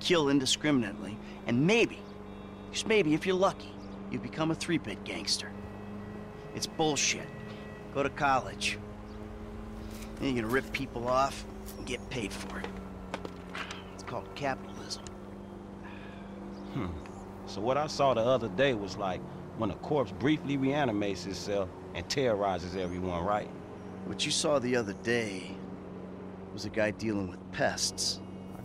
kill indiscriminately, and maybe, just maybe if you're lucky, you become a three-bit gangster. It's bullshit. Go to college. Then you're gonna rip people off and get paid for it. It's called capitalism. Hmm. So what I saw the other day was like when a corpse briefly reanimates itself and terrorizes everyone, right? What you saw the other day was a guy dealing with pests.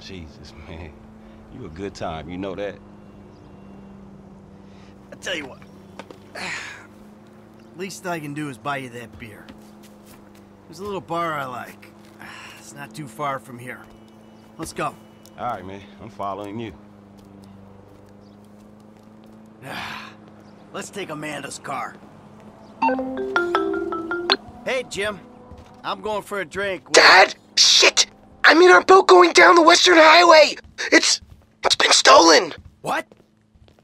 Jesus, man. You a good time, you know that? I tell you what. Least I can do is buy you that beer. There's a little bar I like. It's not too far from here. Let's go. All right, man. I'm following you. Let's take Amanda's car. Hey, Jim. I'm going for a drink. with- Dad! I'm in our boat going down the Western Highway! It's. it's been stolen! What?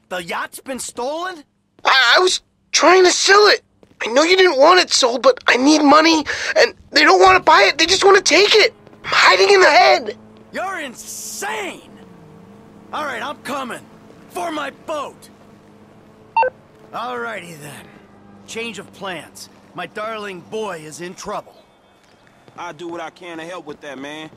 The yacht's been stolen? I, I was trying to sell it! I know you didn't want it sold, but I need money, and they don't want to buy it, they just want to take it! I'm hiding in the head! You're insane! All right, I'm coming. For my boat! Alrighty then. Change of plans. My darling boy is in trouble. I'll do what I can to help with that, man.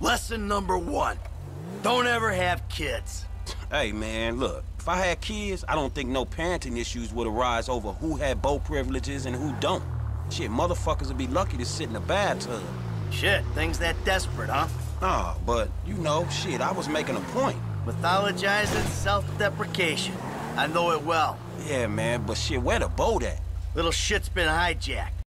Lesson number one. Don't ever have kids. Hey, man, look. If I had kids, I don't think no parenting issues would arise over who had boat privileges and who don't. Shit, motherfuckers would be lucky to sit in a bathtub. Shit, things that desperate, huh? Nah, but, you know, shit, I was making a point. Mythologizing self-deprecation. I know it well. Yeah, man, but shit, where the boat at? Little shit's been hijacked.